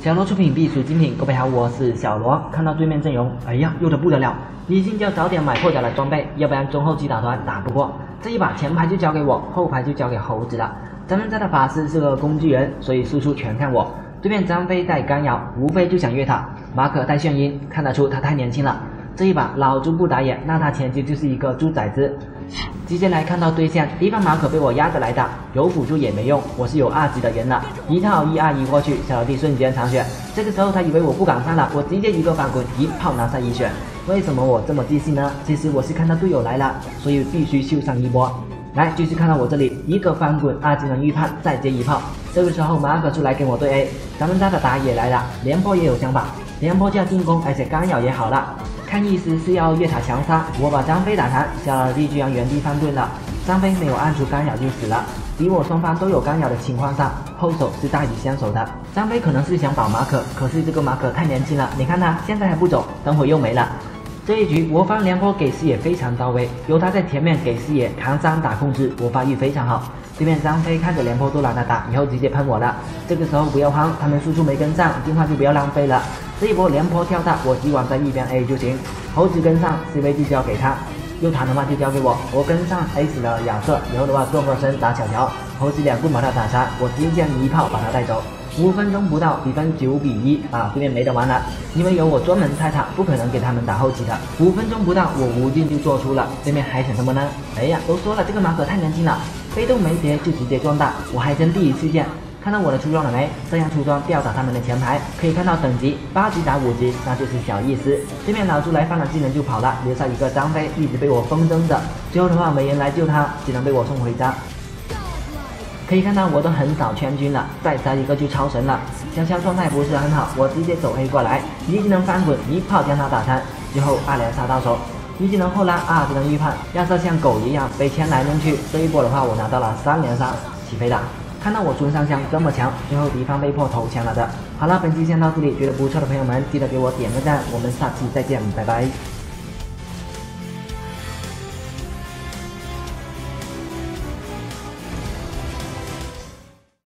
小罗出品，必属精品。各位好，我是小罗。看到对面阵容，哎呀，弱的不得了，一心就要早点买破甲的装备，要不然中后期打团打不过。这一把前排就交给我，后排就交给猴子了。咱们家的法师是个工具人，所以输出全看我。对面张飞带干扰，无非就想越塔。马可带眩晕，看得出他太年轻了。这一把老猪不打野，那他前期就是一个猪崽子。直接来看到对象，敌方马可被我压着来打，有辅助也没用，我是有二级的人了，一套一二一过去，小老弟瞬间残血。这个时候他以为我不敢上了，我直接一个翻滚，一炮拿下一血。为什么我这么自信呢？其实我是看到队友来了，所以必须秀上一波。来，继续看到我这里，一个翻滚，二技能预判，再接一炮。这个时候马可出来跟我对 A，咱们家的打野来了，廉颇也有想法，廉颇就要进攻，而且干扰也好了。看意思是要越塔强杀，我把张飞打残，小老弟居然原地翻盾了。张飞没有按住干扰就死了。敌我双方都有干扰的情况下，后手是大于先手的。张飞可能是想保马可，可是这个马可太年轻了，你看他现在还不走，等会又没了。这一局我方廉颇给视野非常到位，有他在前面给视野扛伤打控制，我发育非常好。对面张飞看着廉颇都懒得打，以后直接喷我了。这个时候不要慌，他们输出没跟上，进化就不要浪费了。这一波廉颇跳大，我急往在一边 A 就行。猴子跟上，C V 就交给他。右塔的话就交给我，我跟上 A 死了亚瑟，以后的话转过身打小乔。猴子两棍把他打残，我直接一炮把他带走。五分钟不到，比分九比一啊！对面没得玩了，因为有我专门拆塔，不可能给他们打后期的。五分钟不到，我无尽就做出了，对面还想什么呢？哎呀，都说了这个马可太年轻了，被动没叠就直接壮大，我还真第一次见。看到我的出装了没？这样出装吊打他们的前排，可以看到等级八级打五级，那就是小意思。对面老朱来放了技能就跑了，留下一个张飞一直被我风筝着。最后的话没人来救他，只能被我送回家。可以看到我都很少圈军了，再杀一个就超神了。香香状态不是很好，我直接走黑过来，一技能翻滚，一炮将他打残。最后二连杀到手，一技能后拉，二技能预判，亚瑟像狗一样被牵来弄去。这一波的话我拿到了三连杀，起飞了。看到我孙尚香这么强，最后敌方被迫投降了的。好了，本期先到这里，觉得不错的朋友们记得给我点个赞，我们下期再见，拜拜。